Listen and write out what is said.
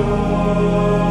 Lord.